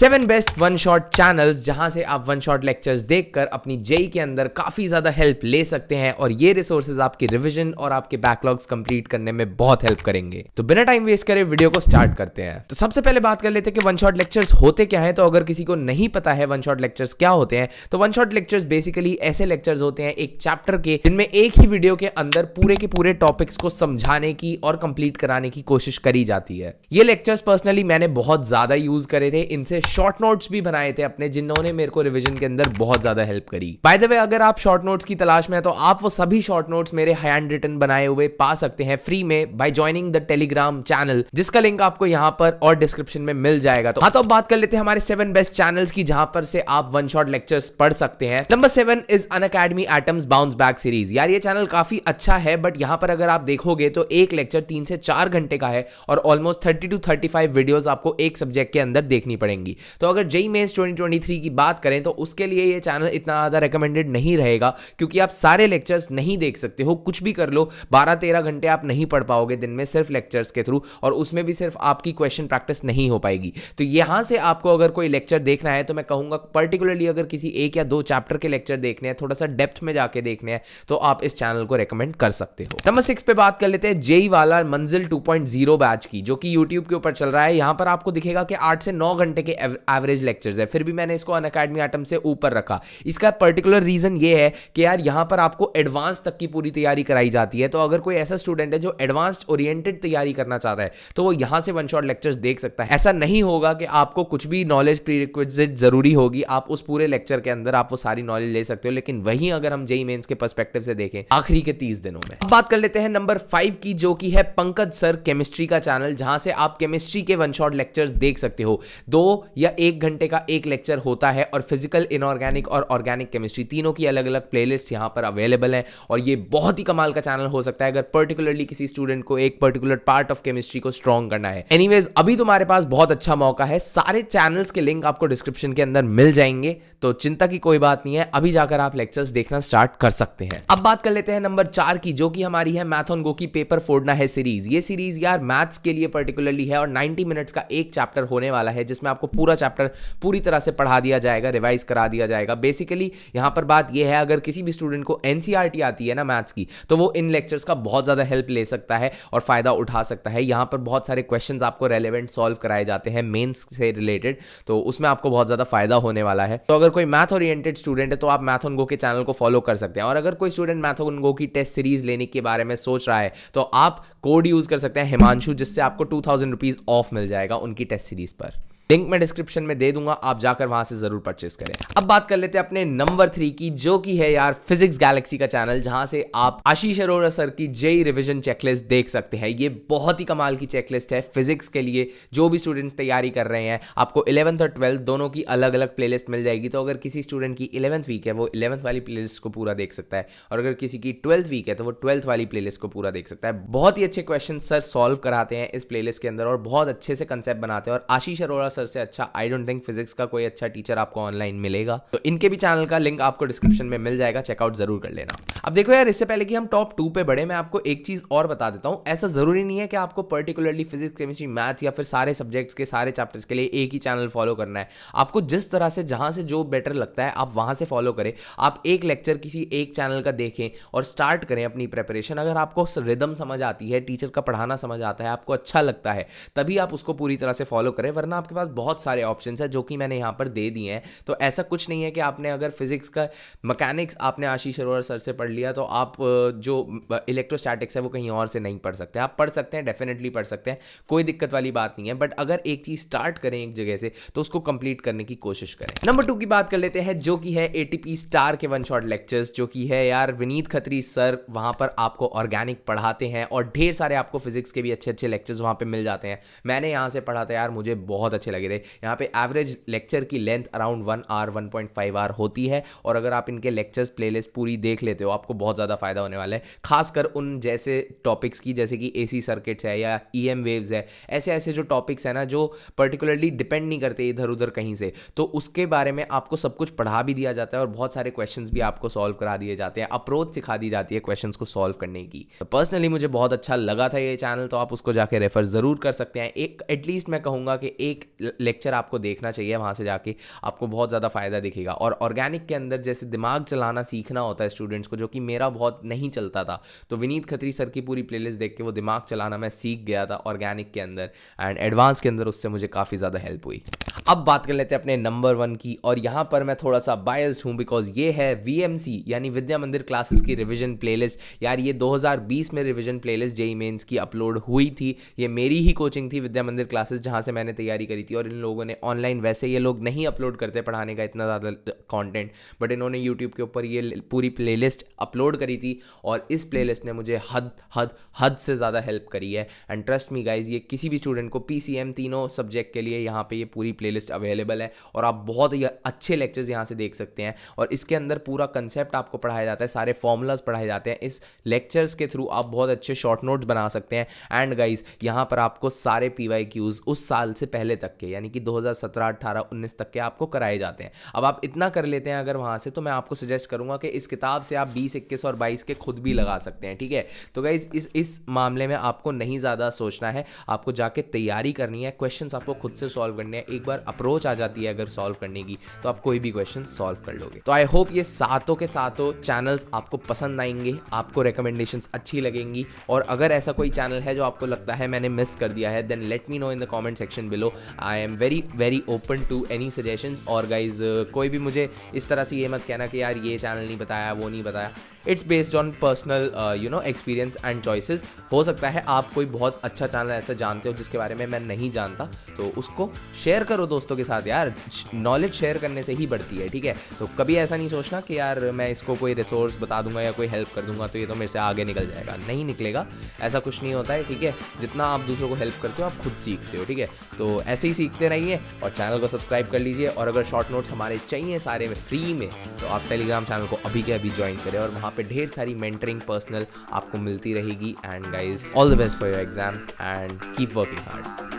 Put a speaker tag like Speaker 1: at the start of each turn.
Speaker 1: Seven best one shot channels, जहाँ से आप वन शॉट लेक्चर्स देखकर अपनी जेई के अंदर काफ़ी ज़्यादा हेल्प ले सकते हैं और ये रिसोर्सेज आपकी रिवीजन और आपके बैकलॉग्स कंप्लीट करने में बहुत हेल्प करेंगे। तो बिना टाइम वेस्ट करे वीडियो को स्टार्ट करते हैं। तो सबसे पहले बात कर लेते हैं कि वन शॉट लेक्चर्स होते क्या है। तो अगर किसी को नहीं पता है वन शॉट लेक्चर्स क्या होते हैं तो वन शॉट लेक्चर्स बेसिकली ऐसे लेक्चर्स होते हैं एक चैप्टर के, जिनमें एक ही वीडियो के अंदर पूरे के पूरे टॉपिक्स को समझाने की और कंप्लीट कराने की कोशिश करी जाती है। ये लेक्चर्स पर्सनली मैंने बहुत ज़्यादा यूज़ करे थे। इनसे शॉर्ट नोट्स भी बनाए थे अपने, जिन्होंने मेरे को रिविजन के अंदर बहुत ज़्यादा हेल्प करी। बाय द वे अगर आप शॉर्ट नोट्स की तलाश में है तो आप वो सभी शॉर्ट नोट्स मेरे हैंड रिटन बनाए हुए पा सकते हैं फ्री में by joining the telegram channel जिसका लिंक आपको यहाँ पर और डिस्क्रिप्शन में मिल जाएगा। तो हाँ तो अब बात कर लेते हैं हमारे सेवन बेस्ट चैनल्स की, जहाँ पर से आप वन शॉट लेक्चर्स पढ़ सकते हैं। Number seven is Unacademy atoms bounce back series यार, ये चैनल काफ़ी अच्छा है बट यहाँ पर अगर आप देखोगे तो एक लेक्चर तीन से चार घंटे का है, और almost thirty two thirty five videos आपको एक सब्जेक्ट के अंदर देखनी पड़ेंगी। तो अगर जेई मेन्स 2023 की बात करें तो उसके लिए ये चैनल इतना ज़्यादा रिकमेंडेड नहीं रहेगा, क्योंकि आप सारे लेक्चर्स नहीं देख सकते हो। कुछ भी कर लो 12-13 घंटे आप नहीं पढ़ पाओगे दिन में सिर्फ़ लेक्चर्स के थ्रू और उसमें भी सिर्फ़ आपकी क्वेश्चन प्रैक्टिस नहीं हो पाएगी। तो यहाँ से आपको अगर कोई लेक्चर देखना है तो मैं कहूँगा पर्टिकुलरली अगर किसी एक या दो चैप्टर के लेक्चर देखने हैं, थोड़ा सा डेप्थ में जाके देखने हैं तो आप इस चैनल को रिकमेंड कर सकते हो। नंबर सिक्स पे बात कर लेते हैं जेई वाला मंजिल 2.0 बैच की, जो कि यूट्यूब के ऊपर चल रहा है। यहाँ पर आपको दिखेगा कि आठ से नौ घंटे के एवरेज लेक्चर्स है। फिर भी मैंने इसको अन अकेडमी आइटम से ऊपर रखा। इसका पर्टिकुलर रीजन ये है कि यार यहाँ पर आपको एडवांस तक की पूरी तैयारी कराई जाती है। तो अगर कोई ऐसा स्टूडेंट है जो एडवांस ओरिएंटेड तैयारी करना चाहता है तो वो यहाँ से वन शॉट लेक्चर्स देख सकता है। ऐसा नहीं होगा कि आपको कुछ भी नॉलेज प्री ज़रूरी होगी। आप उस पूरे लेक्चर के अंदर आप वो सारी नॉलेज ले सकते हो, लेकिन वहीं अगर हम जेई मेन्स के परस्पेक्टिव से देखें, आखिरी के तीस दिनों में। बात कर लेते हैं नंबर फाइव की, जो कि है पंकज सर केमिस्ट्री का चैनल जहाँ से आप केमिस्ट्री के वन शॉट लेक्चर्स देख सकते हो। दो या एक घंटे का एक लेक्चर होता है और फ़िज़िकल इनऑर्गेनिक और ऑर्गेनिक केमिस्ट्री तीनों की अलग अलग प्लेलिस्ट यहाँ पर अवेलेबल है और ये बहुत ही कमाल का चैनल हो सकता है अगर पर्टिकुलरली किसी स्टूडेंट को एक पर्टिकुलर पार्ट ऑफ़ केमिस्ट्री को स्ट्रॉन्ग करना है। एनीवेज अभी तुम्हारे पास बहुत अच्छा मौका है। सारे चैनल्स के लिंक आपको डिस्क्रिप्शन के अंदर मिल जाएँगे तो चिंता की कोई बात नहीं है। अभी जाकर आप लेक्चर्स देखना स्टार्ट कर सकते हैं। अब बात कर लेते हैं नंबर चार की, जो कि हमारी है मैथ ऑन गो की पेपर फोड़ना है सीरीज़ ये सीरीज़ यार मैथ्स के लिए पर्टिकुलरली है और 90 मिनट्स का एक चैप्टर होने वाला है, जिसमें आपको पूरा चैप्टर पूरी तरह से पढ़ा दिया जाएगा रिवाइज करा दिया जाएगा। बेसिकली यहाँ पर बात यह है, अगर किसी भी स्टूडेंट को एनसीआरटी आती है ना मैथ्स की तो वो इन लेक्चर्स का बहुत ज़्यादा हेल्प ले सकता है और फ़ायदा उठा सकता है। यहाँ पर बहुत सारे क्वेश्चन आपको रेलिवेंट सॉल्व कराए जाते हैं मेन्स से रिलेटेड तो उसमें आपको बहुत ज़्यादा फ़ायदा होने वाला है। तो अगर कोई मैथ ओरिएंटेड स्टूडेंट है तो आप मैथ ऑन गो के चैनल को फॉलो कर सकते हैं। और अगर कोई स्टूडेंट मैथ ऑन गो की टेस्ट सीरीज़ लेने के बारे में सोच रहा है तो आप कोड यूज़ कर सकते हैं हिमांशु जिससे आपको टू थाउज़ेंड रुपीज़ ऑफ़ मिल जाएगा उनकी टेस्ट सीरीज़ पर। लिंक मैं डिस्क्रिप्शन में दे दूँगा, आप जाकर वहाँ से ज़रूर परचेस करें। अब बात कर लेते हैं अपने नंबर थ्री की, जो की है यार फिजिक्स गैलेक्सी का चैनल जहाँ से आप आशीष अरोड़ा सर की जेई रिविजन चेकलिस्ट देख सकते हैं। ये बहुत ही कमाल की चेकलिस्ट है फिजिक्स के लिए, जो भी स्टूडेंट्स तैयारी कर रहे हैं। आपको इलेवंथ और ट्वेल्थ दोनों की अलग अलग प्लेलिस्ट मिल जाएगी। तो अगर किसी स्टूडेंट की इलेवंथ वीक है, वो इलेवंथ वाली प्लेलिस्ट को पूरा देख सकता है। और अगर किसी की ट्वेल्थ वीक है तो वो ट्वेल्थ वाली प्लेलिस्ट को पूरा देख सकता है। बहुत ही अच्छे क्वेश्चन सर सॉल्व कराते हैं इस प्लेलिस्ट के अंदर और बहुत अच्छे से कंसेप्ट बनाते हैं। और आशीष अरोड़ा सर से अच्छा आई डोंट थिंक फिजिक्स का कोई अच्छा टीचर आपको ऑनलाइन मिलेगा। तो इनके भी चैनल का लिंक आपको डिस्क्रिप्शन में मिल जाएगा चेकआउट ज़रूर कर लेना। अब देखो यार, इससे पहले कि हम टॉप टू पे बढ़े, मैं आपको एक चीज़ और बता देता हूँ। ऐसा ज़रूरी नहीं है कि आपको पर्टिकुलरली फिजिक्स केमिस्ट्री मैथ या फिर सारे सब्जेक्ट्स के सारे चैप्टर्स के लिए एक ही चैनल फॉलो करना है। आपको जिस तरह से, जहाँ से जो बेटर लगता है, आप वहाँ से फॉलो करें। आप एक लेक्चर किसी एक चैनल का देखें और स्टार्ट करें अपनी प्रिपरेशन अगर आपको रिदम समझ आती है टीचर का पढ़ाना समझ आता है, आपको अच्छा लगता है, तभी आप उसको पूरी तरह से फॉलो करें, वरना आपके पास बहुत सारे ऑप्शन है जो कि मैंने यहाँ पर दे दिए हैं। तो ऐसा कुछ नहीं है कि आपने अगर फिजिक्स का मैकेनिक्स आपने आशीष अरोड़ा सर से पढ़ लिया तो आप जो इलेक्ट्रोस्टैटिक्स है वो कहीं और से नहीं पढ़ सकते। आप पढ़ सकते हैं डेफिनेटली पढ़ सकते हैं, कोई दिक्कत वाली बात नहीं है। बट अगर एक चीज़ स्टार्ट करें एक जगह से तो उसको कंप्लीट करने की कोशिश करें। नंबर टू की बात कर लेते हैं, जो कि है एटीपी स्टार के वन शॉट लेक्चर्स जो कि है यार विनीत खत्री सर वहाँ पर आपको ऑर्गेनिक पढ़ाते हैं और ढेर सारे आपको फिजिक्स के भी अच्छे अच्छे लेक्चर्स वहाँ पर मिल जाते हैं। मैंने यहाँ से पढ़ा था यार, मुझे बहुत अच्छे लगे। थे यहाँ पे एवरेज लेक्चर की length around one hour one point five hour होती है और अगर आप इनके लेक्चर्स प्लेलिस्ट पूरी देख लेते हो, आपको बहुत ज़्यादा फ़ायदा होने वाला है। खासकर उन जैसे टॉपिक्स की, जैसे कि एसी सर्किट्स है या ई एम वेव्स है ऐसे ऐसे जो टॉपिक्स है ना, जो पर्टिकुलरली डिपेंड नहीं करते इधर उधर कहीं से तो उसके बारे में आपको सब कुछ पढ़ा भी दिया जाता है और बहुत सारे क्वेश्चन भी आपको सॉल्व करा दिए जाते हैं। अप्रोच सिखा दी जाती है क्वेश्चन को सॉल्व करने की। पर्सनली मुझे बहुत अच्छा लगा था ये चैनल तो आप उसको जाके रेफर ज़रूर कर सकते हैं। एक एटलीस्ट मैं कहूँगा कि एक लेक्चर आपको देखना चाहिए वहाँ से जाके, आपको बहुत ज़्यादा फ़ायदा दिखेगा। और ऑर्गेनिक के अंदर जैसे दिमाग चलाना सीखना होता है स्टूडेंट्स को, जो कि मेरा बहुत नहीं चलता था तो विनीत खत्री सर की पूरी प्लेलिस्ट देख के वो दिमाग चलाना मैं सीख गया था ऑर्गेनिक के अंदर एंड एडवांस के अंदर उससे मुझे काफ़ी ज़्यादा हेल्प हुई। अब बात कर लेते हैं अपने नंबर वन की और यहाँ पर मैं थोड़ा सा बायस्ड हूँ बिकॉज़ ये है VMC यानी विद्या मंदिर क्लासेस की रिविजन प्लेलिस्ट यार, ये 2020 में रिविजन प्लेलिस्ट जेई मेंस की अपलोड हुई थी। ये मेरी ही कोचिंग थी विद्या मंदिर क्लासेस जहाँ से मैंने तैयारी करी थी और इन लोगों ने ऑनलाइन वैसे ये लोग नहीं अपलोड करते पढ़ाने का इतना ज़्यादा कॉन्टेंट बट इन्होंने यूट्यूब के ऊपर ये पूरी प्ले अपलोड करी थी और इस प्ले ने मुझे हद हद हद से ज़्यादा हेल्प करी है। एंड ट्रस्ट मी गाइज़ ये किसी भी स्टूडेंट को पीसीएम तीनों सब्जेक्ट के लिए यहाँ पर ये पूरी प्ले अवेलेबल है और आप बहुत ही अच्छे लेक्चर्स यहाँ से देख सकते हैं। और इसके अंदर पूरा कंसेप्ट आपको पढ़ाया जाता है, सारे फॉर्मूलाज पढ़ाए जाते हैं। इस लेक्चर्स के थ्रू आप बहुत अच्छे शॉर्ट नोट्स बना सकते हैं। एंड गाइज़ यहाँ पर आपको सारे पी वाई क्यूज़ उस साल से पहले तक के यानी कि 2017, 18, 19 तक के आपको कराए जाते हैं। अब आप इतना कर लेते हैं अगर वहाँ से तो मैं आपको सजेस्ट करूँगा कि इस किताब से आप 20, 21 और 22 के खुद भी लगा सकते हैं ठीक है? तो गाइज़ इस इस मामले में आपको नहीं ज़्यादा सोचना है। आपको जाके तैयारी करनी है क्वेश्चन आपको खुद से सॉल्व करने हैं। एक बार अप्रोच आ जाती है अगर सॉल्व करने की तो आप कोई भी क्वेश्चन सॉल्व कर लोगे। तो आई होप ये सातों के सातों चैनल्स आपको पसंद आएँगे आपको रिकमेंडेशन अच्छी लगेंगी और अगर ऐसा कोई चैनल है जो आपको लगता है मैंने मिस कर दिया है then let me know in the comment section below I am very very open to any suggestion और गाइज़ कोई भी मुझे इस तरह से ये मत कहना कि यार ये चैनल नहीं बताया, वो नहीं बताया। It's based on personal you know experience and choices हो सकता है आप कोई बहुत अच्छा चैनल ऐसा जानते हो जिसके बारे में मैं नहीं जानता तो उसको शेयर करो दोस्तों के साथ यार। नॉलेज शेयर करने से ही बढ़ती है, ठीक है? तो कभी ऐसा नहीं सोचना कि यार मैं इसको कोई रिसोर्स बता दूँगा या कोई हेल्प कर दूँगा तो ये तो मेरे से आगे निकल जाएगा। नहीं निकलेगा। ऐसा कुछ नहीं होता है, ठीक है? जितना आप दूसरों को हेल्प करते हो, आप खुद सीखते हो, ठीक है? तो ऐसे ही सीखते रहिए और चैनल को सब्सक्राइब कर लीजिए। और अगर शॉर्ट नोट्स हमारे चाहिए सारे में फ्री में तो आप टेलीग्राम चैनल को अभी के अभी ज्वाइन करें और वहाँ पे ढेर सारी मेंटरिंग पर्सनल आपको मिलती रहेगी। And guys all the best for your exam and keep working hard